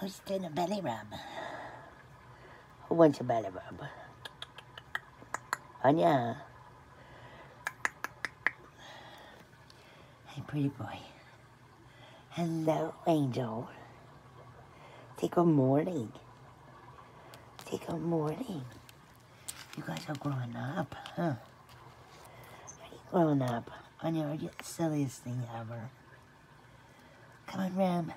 Who's doing a belly rub? Who wants a belly rub? Anya. Hey, pretty boy. Hello, Angel. Take a morning. Take a morning. You guys are growing up, huh? Are you growing up? Anya, are you the silliest thing ever? Come on, Ram.